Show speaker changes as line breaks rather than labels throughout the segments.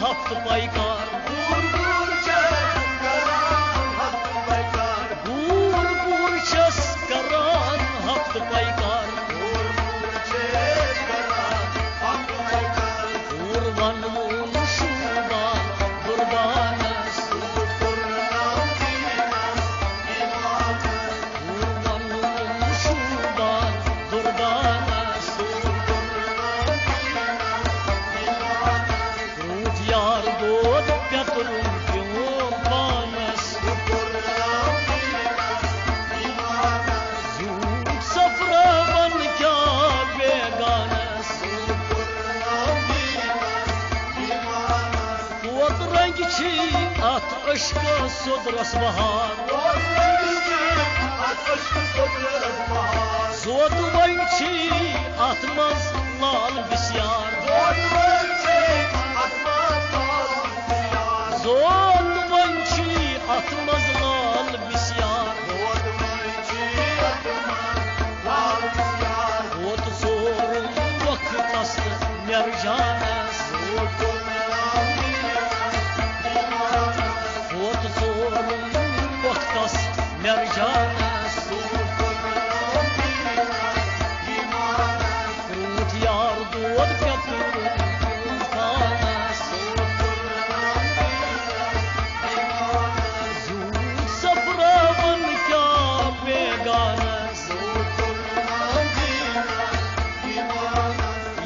発売か عشق صدر اصبهان صوت بنچی atmaz lal bisyar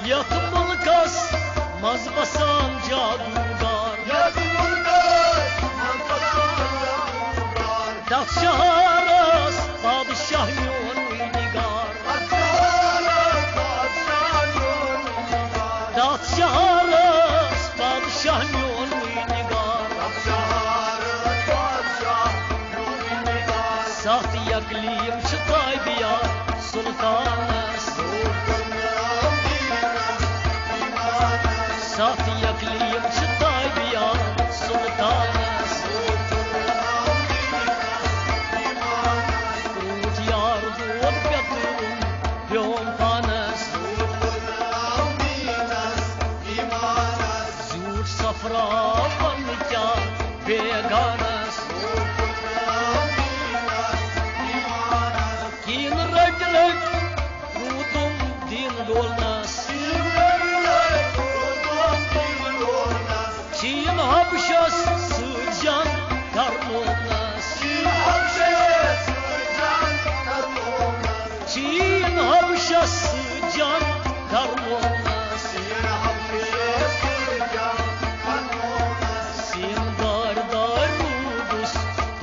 Yakmalı kas mazbasan cadungar
Yakmalı kas mazbasan cadungar
Dahşah aras padişah yol nigar. Dahşah
aras padişah yol nigar.
Dahşah aras padişah yol nigar. Dahşah
aras padişah yol nigar.
Saht yakliyim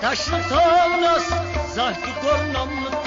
Taşlı tavlas, zahdi kornamlı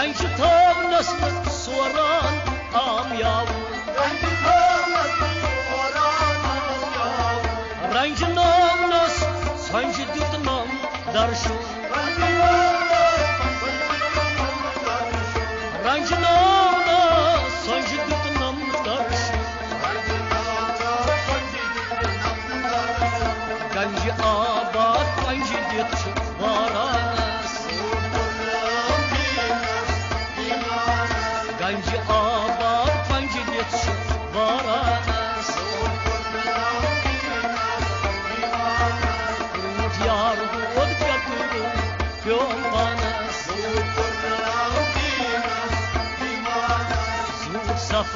من کتاب نست سوران آمیاب من
کتاب نست سوران آمیاب
رنگ نام نست سنج دید نام درشون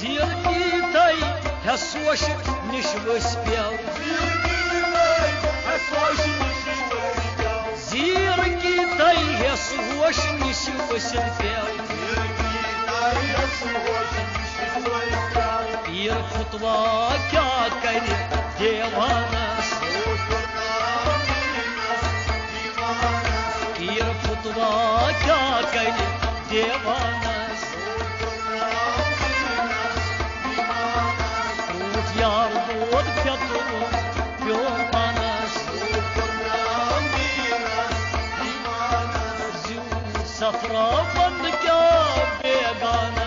Зірки та й я сошик, ніж виспів. خطواك كان ديوانا صفرة صدقة بيبانة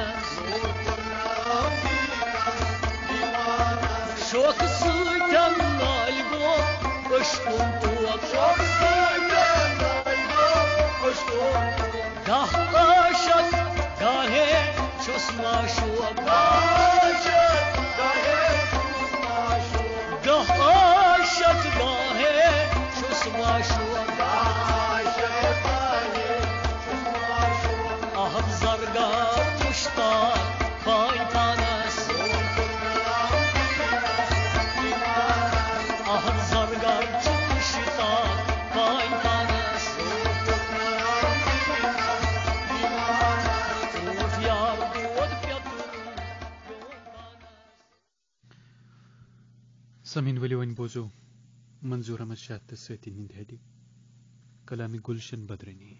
سمین ؤلِو وۄنۍ بوزو منظور احمد شاہ تہٕ سٲتی ہِنٛدۍ ہیٚتہِ کلامی گُلشن بدرنی